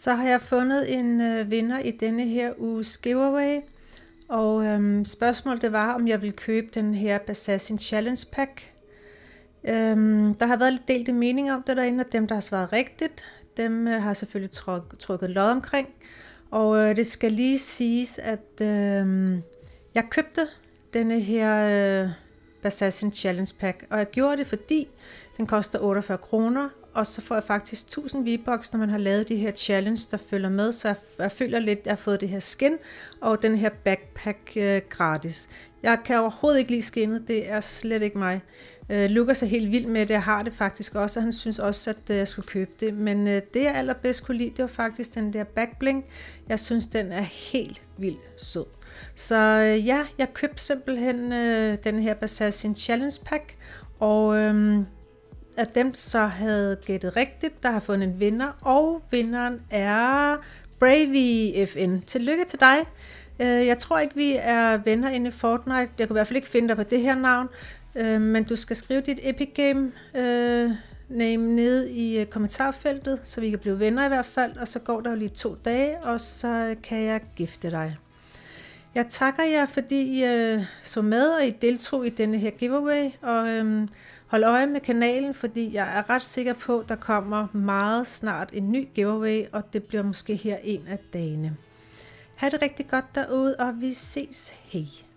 så har jeg fundet en øh, vinder i denne her uges giveaway. Og øhm, spørgsmålet det var, om jeg vil købe den her Bassassin Challenge Pack. Øhm, der har været lidt delte mening om det derinde, og dem, der har svaret rigtigt, dem øh, har selvfølgelig truk, trukket lod omkring. Og øh, det skal lige siges, at øh, jeg købte denne her øh, Bassassin Challenge Pack, og jeg gjorde det, fordi den koster 48 kroner, og så får jeg faktisk 1000 V-Bucks, når man har lavet de her challenge, der følger med, så jeg, jeg føler lidt, at jeg har fået det her skin og den her backpack øh, gratis. Jeg kan overhovedet ikke lide skinnet, det er slet ikke mig. Øh, Lukas er helt vild med det, jeg har det faktisk også, og han synes også, at øh, jeg skulle købe det. Men øh, det jeg allerbedst kunne lide, det var faktisk den der backbling. Jeg synes, den er helt vildt sød. Så øh, ja, jeg købte simpelthen øh, den her Assassin Challenge Pack, og øh, af dem, der så havde gættet rigtigt, der har fundet en vinder, og vinderen er Bravey FN. Tillykke til dig. Øh, jeg tror ikke, vi er venner inde i Fortnite. Jeg kan i hvert fald ikke finde dig på det her navn. Øh, men du skal skrive dit Epic Game øh, name ned i kommentarfeltet, så vi kan blive venner i hvert fald. Og så går der jo lige to dage, og så kan jeg gifte dig. Jeg takker jer, fordi I øh, så med, og I deltog i denne her giveaway. Og øh, hold øje med kanalen, fordi jeg er ret sikker på, at der kommer meget snart en ny giveaway, og det bliver måske her en af dagene. Ha' det rigtig godt derude, og vi ses. Hej!